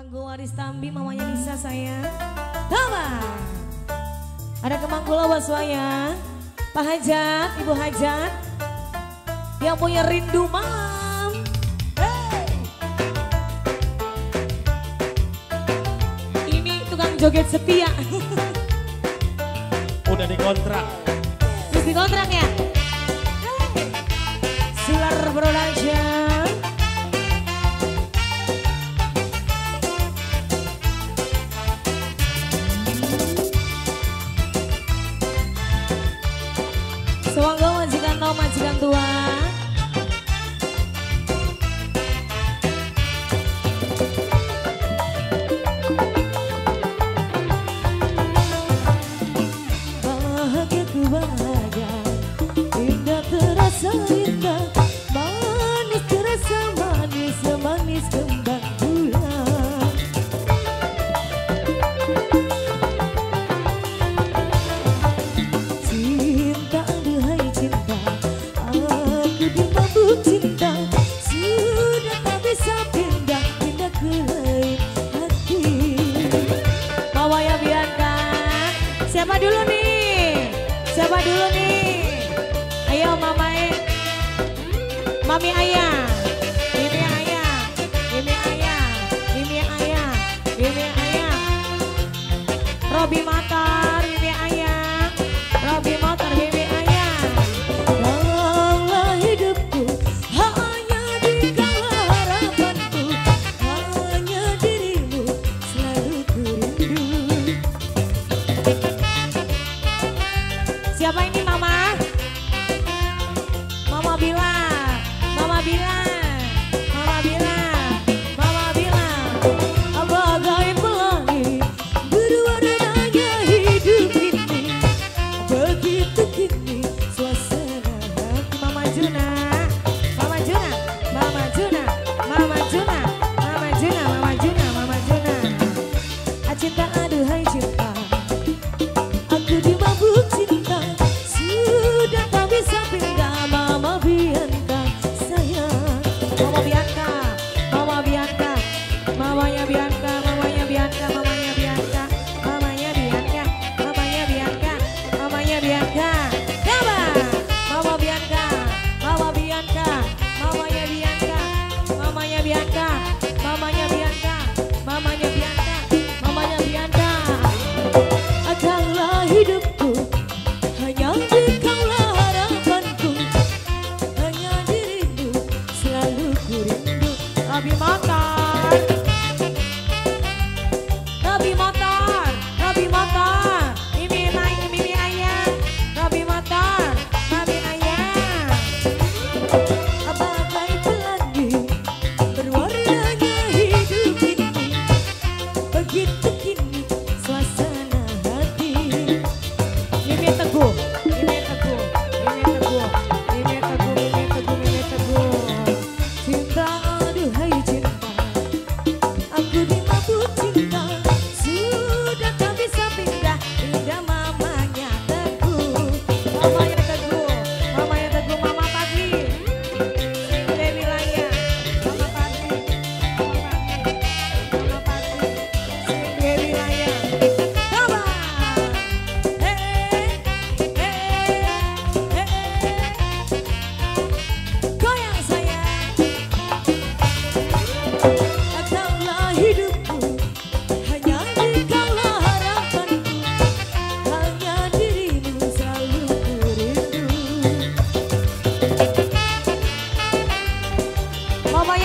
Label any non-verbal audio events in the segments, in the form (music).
Kanggo Waris Tambi, mamanya Nisa saya. Toba. Ada kemanggula buat saya, Pak Hajat, Ibu Hajat. Yang punya rindu malam. Hey. Ini tukang joget setia. (laughs) Udah dikontrak. Terus dikontrak ya? Semoga majikan tahu majikan tua. Mami Ayah.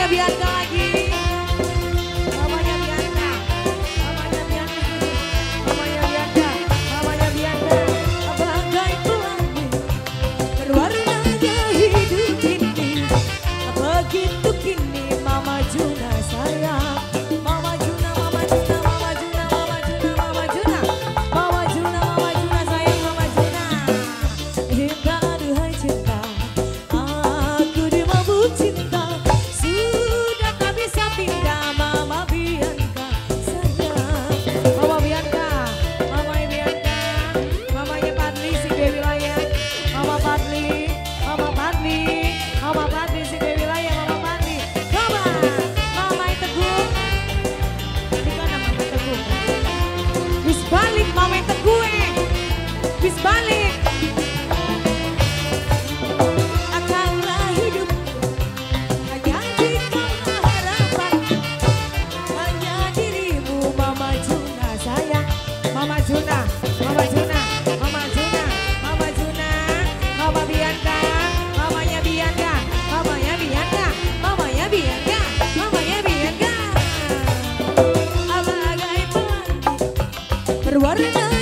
había You